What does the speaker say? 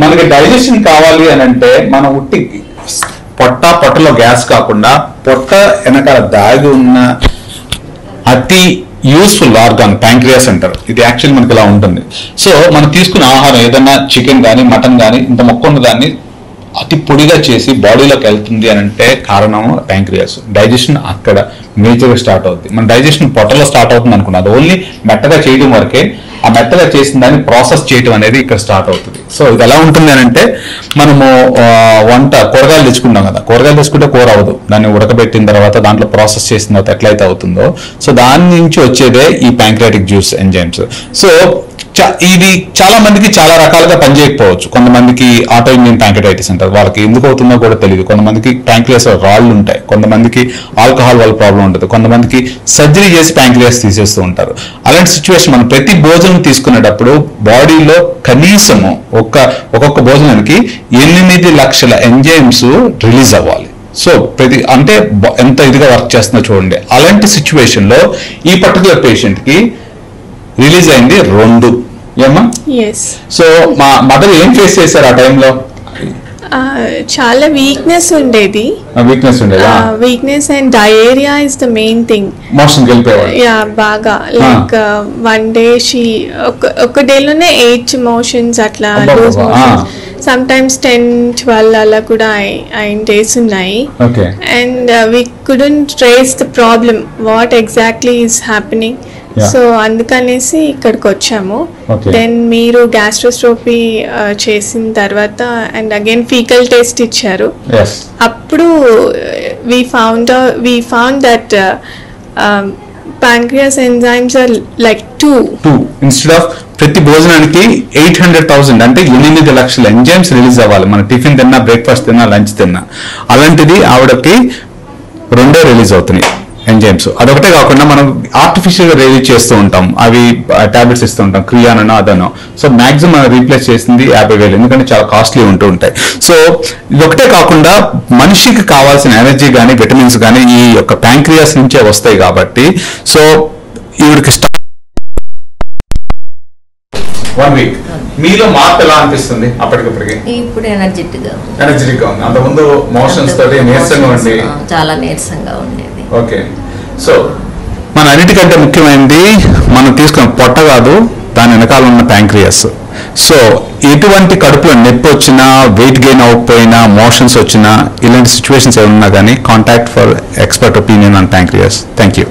మనకి డైజెషన్ కావాలి అని అంటే మనం ఉట్టి పొట్ట పొట్టలో గ్యాస్ కాకుండా పొట్ట వెనకాల దాగి ఉన్న అతి యూస్ఫుల్ ఆర్గాన్ ప్యాంక్రియాస్ అంటారు. ఇది యాక్చువల్ మనకి ఇలా ఉంటుంది. సో మనం తీసుకున్న ఆహారం ఏదైనా చికెన్ కానీ మటన్ కానీ ఇంత మొక్క ఉన్న దాన్ని అతి పొడిగా చేసి బాడీలోకి వెళ్తుంది అని అంటే కారణం ప్యాంక్రియాస్ డైజెషన్ అక్కడ మేజర్గా స్టార్ట్ అవుతుంది మన డైజెషన్ పొట్టలో స్టార్ట్ అవుతుంది అనుకున్నది ఓన్లీ మెట్టగా చేయడం వరకే ఆ మెత్తగా చేసిన దాన్ని ప్రాసెస్ చేయటం అనేది ఇక్కడ స్టార్ట్ అవుతుంది. సో ఇది ఎలా ఉంటుంది అని అంటే మనము వంట కూరగాయలు తెచ్చుకుంటాం కదా. కూరగాయలు తెచ్చుకుంటే కూర అవ్వదు. దాన్ని ఉడకబెట్టిన తర్వాత దాంట్లో ప్రాసెస్ చేసిన తర్వాత ఎట్లయితే అవుతుందో. సో దాని నుంచి వచ్చేదే ఈ ప్యాంక్రాటిక్ జ్యూస్ ఎంజైమ్స్ సో ఇది చాలా మందికి చాలా రకాలుగా పనిచేయకపోవచ్చు. కొంతమందికి ఆటో ఇంజిన్ ప్యాంకెటైటిస్ అంటారు. వాళ్ళకి ఎందుకు అవుతుందో కూడా తెలియదు కొంతమందికి ప్యాంక్లియస్ రాళ్ళు ఉంటాయి కొంతమందికి ఆల్కహాల్ వల్ల ప్రాబ్లం ఉంటుంది. కొంతమందికి సర్జరీ చేసి ప్యాంక్లియస్ తీసేస్తూ ఉంటారు. అలాంటి సిచ్యువేషన్ మనం ప్రతి భోజనం తీసుకునేటప్పుడు బాడీలో కనీసము ఒక్క ఒక్కొక్క భోజనానికి ఎనిమిది లక్షల ఎంజైమ్స్ రిలీజ్ అవ్వాలి. సో ప్రతి అంటే ఎంత ఇదిగా వర్క్ చేస్తుందో చూడండి. అలాంటి సిచ్యువేషన్లో ఈ పర్టికులర్ పేషెంట్కి రిలీజ్ అయింది రెండు. ఏమా సో మా మదర్ ఏం ఫేస్ చేశారు ఆ టైంలో? చాలా వీక్నెస్ ఉండేది. వీక్నెస్ ఉండేదా? Weakness and diarrhoea is the main thing motion yeah బాగా. లైక్ వన్ డే షీ ఒక ఒక డేలోనే ఎయిట్ మోషన్స్ అట్లా loose. Motions some times ten twelve అలా కూడా అయిన డేస్ ఉన్నాయి. And we couldn't trace the problem what exactly is happening. So అందుకనేసి ఇక్కడికి వచ్చాము. దెన్ మీరు గ్యాస్ట్రోస్ట్రోపీ చేసిన తర్వాత అండ్ అగైన్ ఫీకల్ టెస్ట్ ఇచ్చారు. అప్పుడు we found we found that pancreas enzymes are like two two instead of ప్రతి భోజనానికి ఎయిట్ హండ్రెడ్ థౌసండ్ అంటే ఎనిమిది లక్షల ఎంజైమ్స్ రిలీజ్ అవ్వాలి. మన టిఫిన్ తిన్నా బ్రేక్ఫాస్ట్ తిన్నా లంచ్ తిన్నా. అలాంటిది ఆవిడకి రెండే రిలీజ్ అవుతున్నాయి. ఎంజైమ్స్ అదొకటే కాకుండా మనం ఆర్టిఫిషియల్గా రిలీజ్ చేస్తూ ఉంటాం. అవి టాబ్లెట్స్ ఇస్తూ ఉంటాం. క్రియానో అదనో. సో మాక్సిమం మనం రీప్లేస్ చేసింది యాభై వేలు. ఎందుకంటే చాలా కాస్ట్లీ ఉంటూ ఉంటాయి. సో ఇదొకటే కాకుండా మనిషికి కావాల్సిన ఎనర్జీ కానీ విటమిన్స్ కానీ ఈ యొక్క ప్యాంక్రియాస్ నుంచే వస్తాయి కాబట్టి. సో ఈవిడికి వన్ వీక్ మీలో మార్పు ఎలా అనిపిస్తుంది అప్పటికప్పటికి? ఇప్పుడు ఎనర్జెటిక్గా ఉంది. ఎనర్జెటిక్గా ఉంది. అంతకుముందు మోషన్స్ తోటి నీరసంగా ఆ, చాలా నీరసంగా ఉండేది ఓకే. సో మన అన్నిటికంటే ముఖ్యమైనది మనం తీసుకున్న పొట్ట కాదు దాని వెనకాల ఉన్న ప్యాంక్రియస్. సో ఎటువంటి కడుపులో నొప్పి వచ్చినా వెయిట్ గెయిన్ అవ్వకపోయినా మోషన్స్ వచ్చినా ఇలాంటి సిచ్యువేషన్స్ ఏమన్నా కానీ contact for expert opinion on pancreas thank you